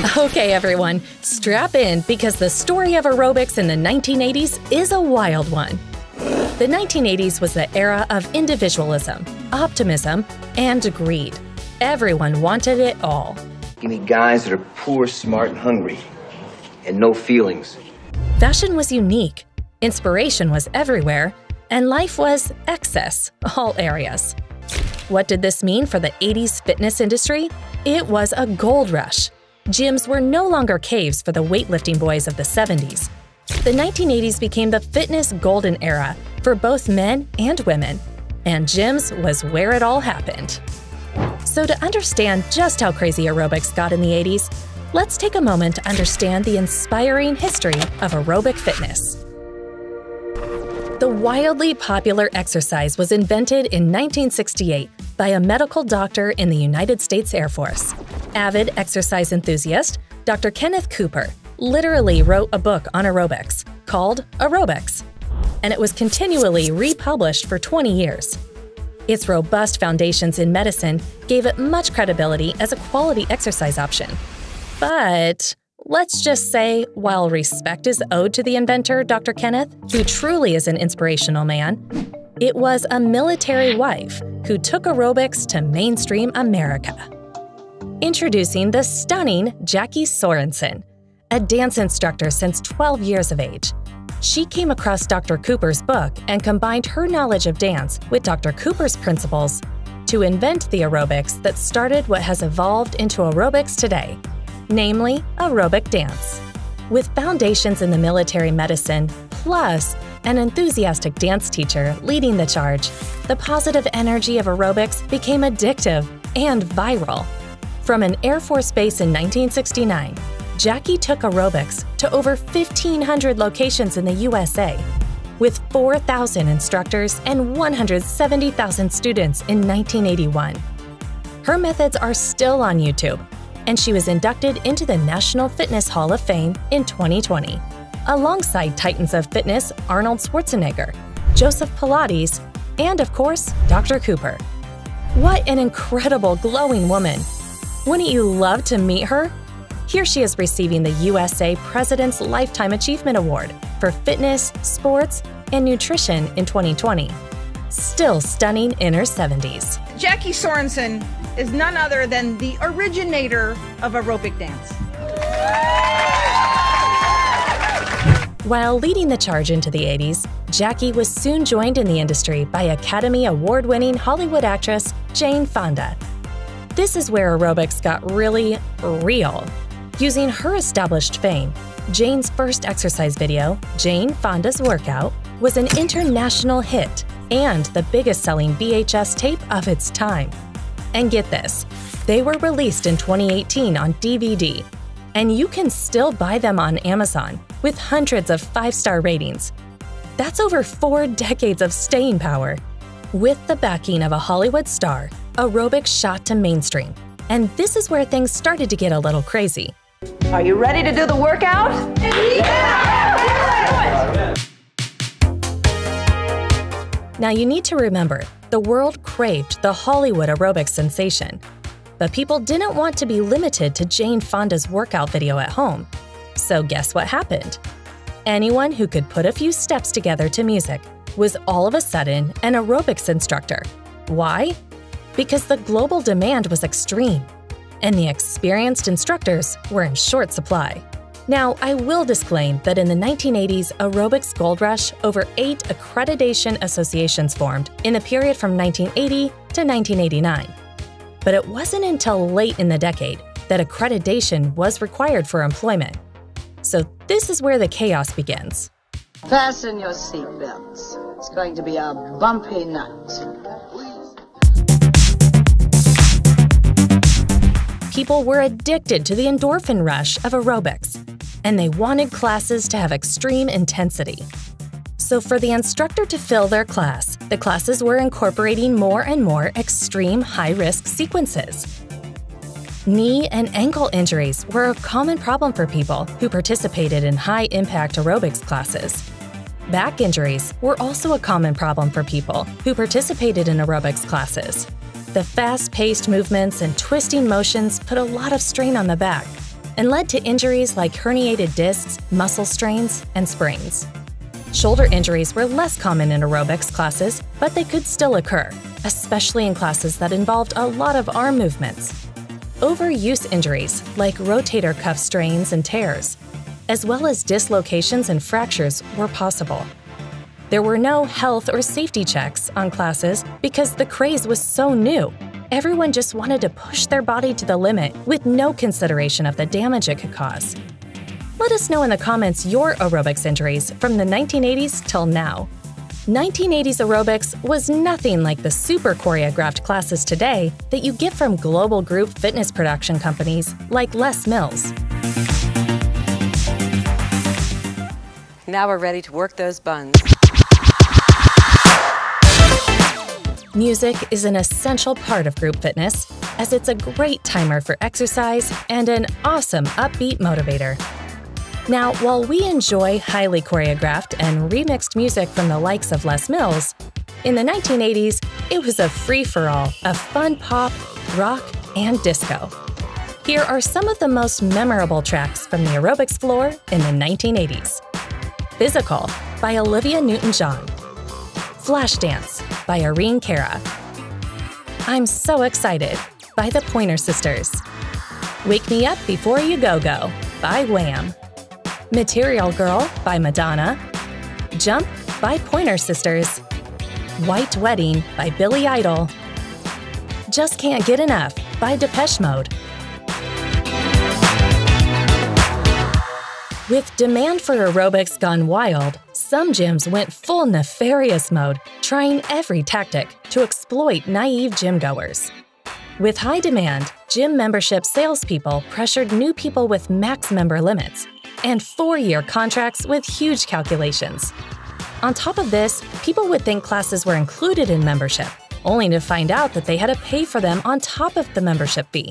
Okay, everyone, strap in because the story of aerobics in the 1980s is a wild one. The 1980s was the era of individualism, optimism, and greed. Everyone wanted it all. Give me guys that are poor, smart, and hungry, and no feelings. Fashion was unique, inspiration was everywhere, and life was excess, all areas. What did this mean for the 80s fitness industry? It was a gold rush. Gyms were no longer caves for the weightlifting boys of the 70s. The 1980s became the fitness golden era for both men and women, and gyms was where it all happened. So, to understand just how crazy aerobics got in the 80s, let's take a moment to understand the inspiring history of aerobic fitness. The wildly popular exercise was invented in 1968 by a medical doctor in the United States Air Force. Avid exercise enthusiast, Dr. Kenneth Cooper literally wrote a book on aerobics called Aerobics, and it was continually republished for 20 years. Its robust foundations in medicine gave it much credibility as a quality exercise option. But let's just say, while respect is owed to the inventor, Dr. Kenneth, who truly is an inspirational man, it was a military wife who took aerobics to mainstream America. Introducing the stunning Jacki Sorensen, a dance instructor since 12 years of age. She came across Dr. Cooper's book and combined her knowledge of dance with Dr. Cooper's principles to invent the aerobics that started what has evolved into aerobics today, namely aerobic dance. With foundations in the military medicine, plus an enthusiastic dance teacher leading the charge, the positive energy of aerobics became addictive and viral. From an Air Force base in 1969, Jacki took aerobics to over 1,500 locations in the USA, with 4,000 instructors and 170,000 students in 1981. Her methods are still on YouTube, and she was inducted into the National Fitness Hall of Fame in 2020, alongside titans of fitness Arnold Schwarzenegger, Joseph Pilates, and of course, Dr. Cooper. What an incredible, glowing woman! Wouldn't you love to meet her? Here she is receiving the USA President's Lifetime Achievement Award for fitness, sports, and nutrition in 2020. Still stunning in her 70s. Jacki Sorensen is none other than the originator of aerobic dance. While leading the charge into the 80s, Jacki was soon joined in the industry by Academy Award winning Hollywood actress Jane Fonda. This is where aerobics got really real. Using her established fame, Jane's first exercise video, Jane Fonda's Workout, was an international hit and the biggest selling VHS tape of its time. And get this, they were released in 2018 on DVD, and you can still buy them on Amazon with hundreds of five star ratings. That's over four decades of staying power. With the backing of a Hollywood star, aerobics shot to mainstream. And this is where things started to get a little crazy. Are you ready to do the workout? Yeah! Now you need to remember, the world craved the Hollywood aerobics sensation. But people didn't want to be limited to Jane Fonda's workout video at home. So guess what happened? Anyone who could put a few steps together to music was all of a sudden an aerobics instructor. Why? Because the global demand was extreme and the experienced instructors were in short supply. Now, I will disclaim that in the 1980s aerobics gold rush, over eight accreditation associations formed in the period from 1980 to 1989. But it wasn't until late in the decade that accreditation was required for employment. So, this is where the chaos begins. Fasten your seatbelts. It's going to be a bumpy night. People were addicted to the endorphin rush of aerobics, and they wanted classes to have extreme intensity. So, for the instructor to fill their class, the classes were incorporating more and more extreme high risk sequences. Knee and ankle injuries were a common problem for people who participated in high impact aerobics classes. Back injuries were also a common problem for people who participated in aerobics classes. The fast paced movements and twisting motions put a lot of strain on the back, and led to injuries like herniated discs, muscle strains, and sprains. Shoulder injuries were less common in aerobics classes, but they could still occur, especially in classes that involved a lot of arm movements. Overuse injuries, like rotator cuff strains and tears, as well as dislocations and fractures, were possible. There were no health or safety checks on classes because the craze was so new. Everyone just wanted to push their body to the limit with no consideration of the damage it could cause. Let us know in the comments your aerobics injuries from the 1980s till now. 1980s aerobics was nothing like the super choreographed classes today that you get from global group fitness production companies like Les Mills. Now we're ready to work those buns. Music is an essential part of group fitness, as it's a great timer for exercise and an awesome upbeat motivator. Now, while we enjoy highly choreographed and remixed music from the likes of Les Mills, in the 1980s, it was a free for all of fun pop, rock, and disco. Here are some of the most memorable tracks from the aerobics floor in the 1980s Physical by Olivia Newton John, Flashdance by Irene Cara, I'm So Excited by the Pointer Sisters, Wake Me Up Before You Go Go by Wham, Material Girl by Madonna, Jump by Pointer Sisters, White Wedding by Billy Idol, Just Can't Get Enough by Depeche Mode. With demand for aerobics gone wild, some gyms went full nefarious mode, trying every tactic to exploit naive gym goers. With high demand, gym membership salespeople pressured new people with max member limits and four year contracts with huge calculations. On top of this, people would think classes were included in membership, only to find out that they had to pay for them on top of the membership fee.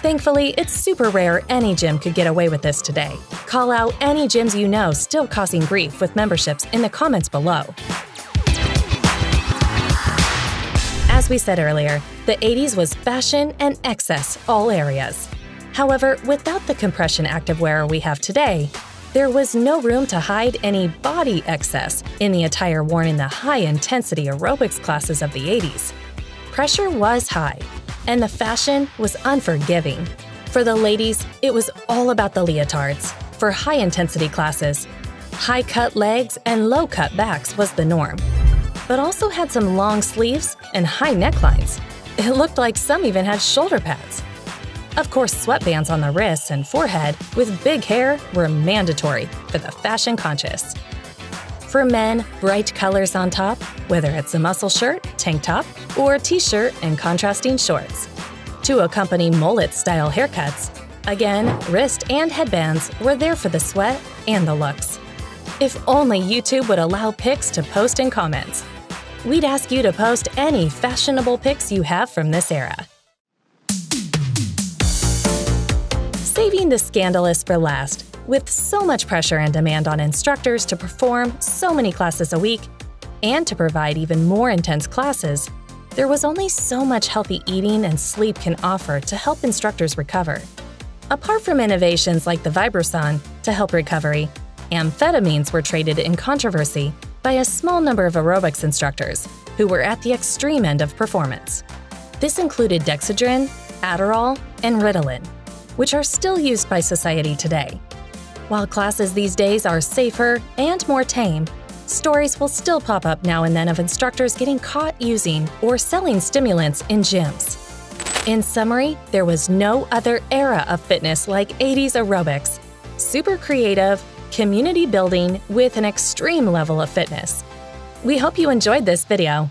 Thankfully, it's super rare any gym could get away with this today. Call out any gyms you know still causing grief with memberships in the comments below. As we said earlier, the 80s was fashion and excess all areas. However, without the compression activewear we have today, there was no room to hide any body excess in the attire worn in the high-intensity aerobics classes of the 80s. Pressure was high, and the fashion was unforgiving. For the ladies, it was all about the leotards. For high-intensity classes, high-cut legs and low-cut backs was the norm, but also had some long sleeves and high necklines. It looked like some even had shoulder pads. Of course, sweatbands on the wrists and forehead with big hair were mandatory for the fashion conscious. For men, bright colors on top, whether it's a muscle shirt, tank top, or t shirt and contrasting shorts. To accompany mullet style haircuts, again, wrist and headbands were there for the sweat and the looks. If only YouTube would allow pics to post in comments. We'd ask you to post any fashionable pics you have from this era. Saving the scandalous for last, with so much pressure and demand on instructors to perform so many classes a week and to provide even more intense classes, there was only so much healthy eating and sleep can offer to help instructors recover. Apart from innovations like the Vibrosaun to help recovery, amphetamines were traded in controversy by a small number of aerobics instructors who were at the extreme end of performance. This included Dexedrine, Adderall, and Ritalin which are still used by society today. While classes these days are safer and more tame, stories will still pop up now and then of instructors getting caught using or selling stimulants in gyms. In summary, there was no other era of fitness like 80s aerobics. Super creative, community building with an extreme level of fitness. We hope you enjoyed this video.